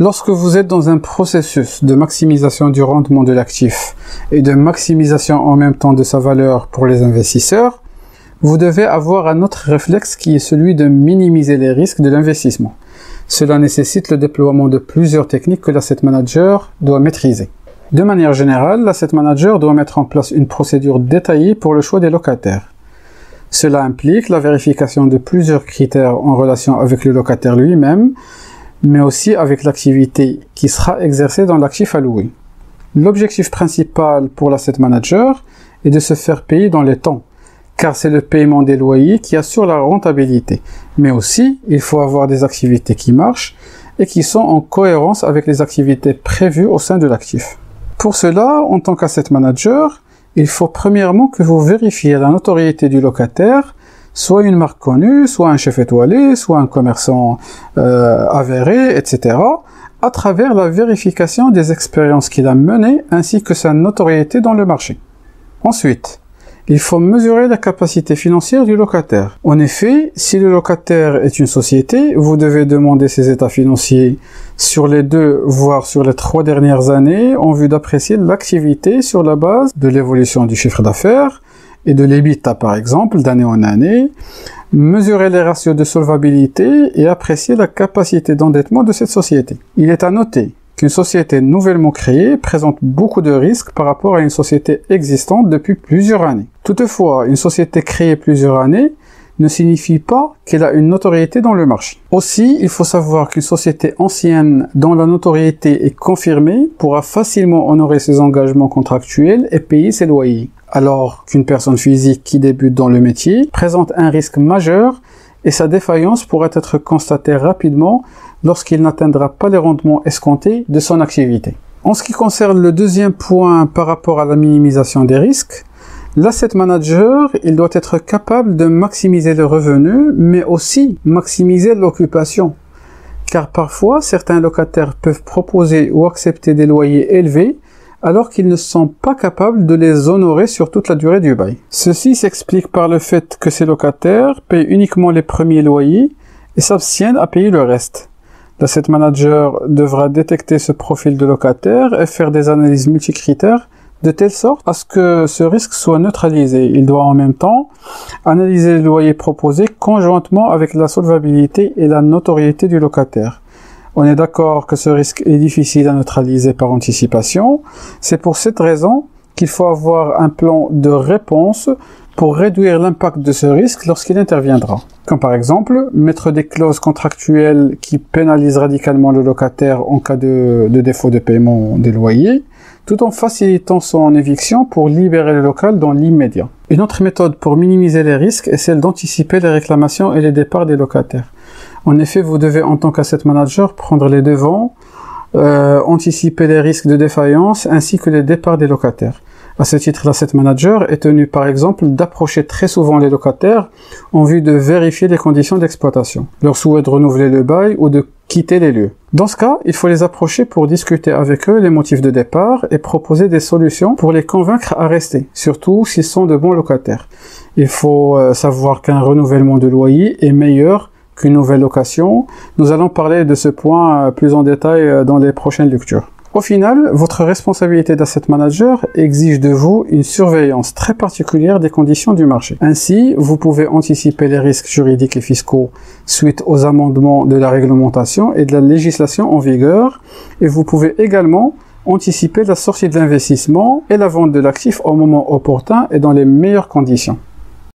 Lorsque vous êtes dans un processus de maximisation du rendement de l'actif et de maximisation en même temps de sa valeur pour les investisseurs, vous devez avoir un autre réflexe qui est celui de minimiser les risques de l'investissement. Cela nécessite le déploiement de plusieurs techniques que l'asset manager doit maîtriser. De manière générale, l'asset manager doit mettre en place une procédure détaillée pour le choix des locataires. Cela implique la vérification de plusieurs critères en relation avec le locataire lui-même, mais aussi avec l'activité qui sera exercée dans l'actif alloué. L'objectif principal pour l'asset manager est de se faire payer dans les temps, car c'est le paiement des loyers qui assure la rentabilité. Mais aussi, il faut avoir des activités qui marchent et qui sont en cohérence avec les activités prévues au sein de l'actif. Pour cela, en tant qu'asset manager, il faut premièrement que vous vérifiez la notoriété du locataire, soit une marque connue, soit un chef étoilé, soit un commerçant euh, avéré, etc., à travers la vérification des expériences qu'il a menées ainsi que sa notoriété dans le marché. Ensuite, il faut mesurer la capacité financière du locataire. En effet, si le locataire est une société, vous devez demander ses états financiers sur les deux, voire sur les trois dernières années, en vue d'apprécier l'activité sur la base de l'évolution du chiffre d'affaires et de l'EBITDA par exemple, d'année en année, mesurer les ratios de solvabilité et apprécier la capacité d'endettement de cette société. Il est à noter qu'une société nouvellement créée présente beaucoup de risques par rapport à une société existante depuis plusieurs années. Toutefois, une société créée plusieurs années ne signifie pas qu'elle a une notoriété dans le marché. Aussi, il faut savoir qu'une société ancienne dont la notoriété est confirmée pourra facilement honorer ses engagements contractuels et payer ses loyers, alors qu'une personne physique qui débute dans le métier présente un risque majeur et sa défaillance pourrait être constatée rapidement lorsqu'il n'atteindra pas les rendements escomptés de son activité. En ce qui concerne le deuxième point par rapport à la minimisation des risques, l'asset manager, il doit être capable de maximiser le revenu, mais aussi maximiser l'occupation. Car parfois, certains locataires peuvent proposer ou accepter des loyers élevés alors qu'ils ne sont pas capables de les honorer sur toute la durée du bail. Ceci s'explique par le fait que ces locataires payent uniquement les premiers loyers et s'abstiennent à payer le reste. L'asset manager devra détecter ce profil de locataire et faire des analyses multicritères de telle sorte à ce que ce risque soit neutralisé. Il doit en même temps analyser les loyers proposés conjointement avec la solvabilité et la notoriété du locataire. On est d'accord que ce risque est difficile à neutraliser par anticipation. C'est pour cette raison qu'il faut avoir un plan de réponse pour réduire l'impact de ce risque lorsqu'il interviendra. Comme par exemple, mettre des clauses contractuelles qui pénalisent radicalement le locataire en cas de, défaut de paiement des loyers, tout en facilitant son éviction pour libérer le local dans l'immédiat. Une autre méthode pour minimiser les risques est celle d'anticiper les réclamations et les départs des locataires. En effet, vous devez en tant qu'asset manager prendre les devants, euh, anticiper les risques de défaillance ainsi que les départs des locataires. À ce titre, l'asset manager est tenu par exemple d'approcher très souvent les locataires en vue de vérifier les conditions d'exploitation, leur souhait de renouveler le bail ou de quitter les lieux. Dans ce cas, il faut les approcher pour discuter avec eux les motifs de départ et proposer des solutions pour les convaincre à rester, surtout s'ils sont de bons locataires. Il faut euh, savoir qu'un renouvellement de loyer est meilleur qu'une nouvelle location. Nous allons parler de ce point euh, plus en détail euh, dans les prochaines lectures. Au final, votre responsabilité d'asset manager exige de vous une surveillance très particulière des conditions du marché. Ainsi, vous pouvez anticiper les risques juridiques et fiscaux suite aux amendements de la réglementation et de la législation en vigueur, et vous pouvez également anticiper la sortie de l'investissement et la vente de l'actif au moment opportun et dans les meilleures conditions.